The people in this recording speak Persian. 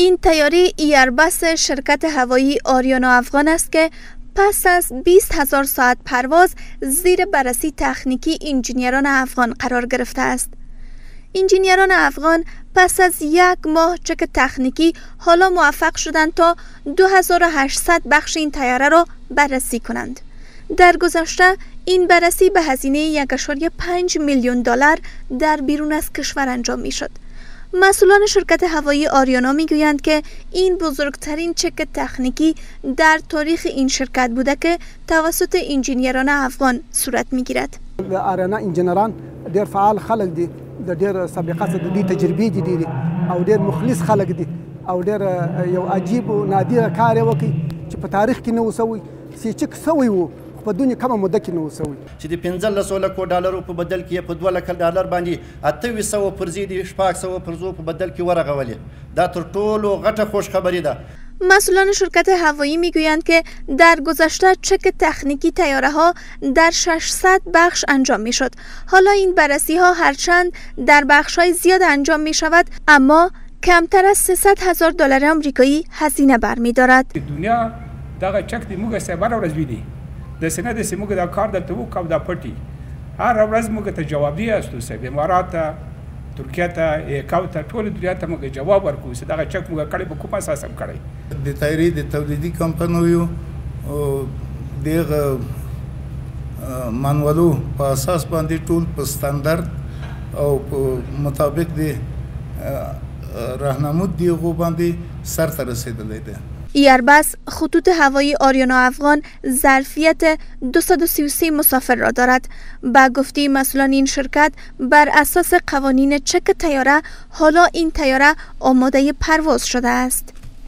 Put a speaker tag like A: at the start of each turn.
A: این تیاره ایربس شرکت هوایی آریانا افغان است که پس از 20 هزار ساعت پرواز زیر بررسی تکنیکی انجینیران افغان قرار گرفته است. انجینیران افغان پس از یک ماه چک تکنیکی حالا موفق شدند تا 2800 بخش این تیاره را بررسی کنند. در گذشته این بررسی به هزینه 1.5 میلیون دلار در بیرون از کشور انجام می شد. مسئولان شرکت هوایی آریانا می گویند که این بزرگترین چک تکنیکی در تاریخ این شرکت بوده که توسط انجینیران افغان صورت می گیرد.
B: آریانا انجینران ډیر فعال خلک دي د ډیر سابقه د دې تجربې دي دي او ډیر مخلص خلک دي. او ډیر یو عجیب او نادر کار وکي چې په تاریخ کې نه وسوي سیچک سوی وو په دونی کومه موده کې نو وسوي
C: چې د 15 لکو ډالرو په بدل کې په 2 لک ډالر باندې اته سو پر زی دي شپږ سو پر زو په بدل کې ورغولې دا تر ټولو غټه خوش خبری ده
A: مسئولان شرکت هوایی می‌گویند که در گذشته چک تکنیکی تیاره ها در 600 بخش انجام می شد. حالا این بررسی ها هرچند در بخش های زیاد انجام می شود اما کمتر از 300 هزار دلار آمریکایی هزینه برمی دارد.
D: دنیا دغه چک دی موږ سبا ورځ ویني د سینه د سیمو دا کار دلته وکړو دا پټي هر ورځ موږ ته جواب دی استو سه امارات ترکیه ته ایکاو ته ټول دنیا ته موږ جواب ورکو چې دا چک موږ کړي په کومه اساس هم کړي
E: د تایری د تولیدي کمپنیو دغه مانولو په اساس باندې ټول په ستاندرد او مطابق د راهنمود دیغو باندې سر ته رسیدلې ده
A: ایربس خطوط هوایی آریانا افغان ظرفیت 233 مسافر را دارد. با گفته مسئولان این شرکت بر اساس قوانین چک تیاره حالا این تیاره آماده پرواز شده است.